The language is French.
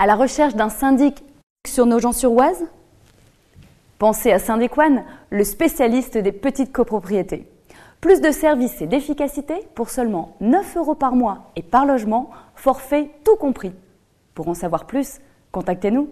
À la recherche d'un syndic sur nos gens sur Oise? Pensez à Syndiquan, le spécialiste des petites copropriétés. Plus de services et d'efficacité pour seulement 9 euros par mois et par logement, forfait tout compris. Pour en savoir plus, contactez-nous.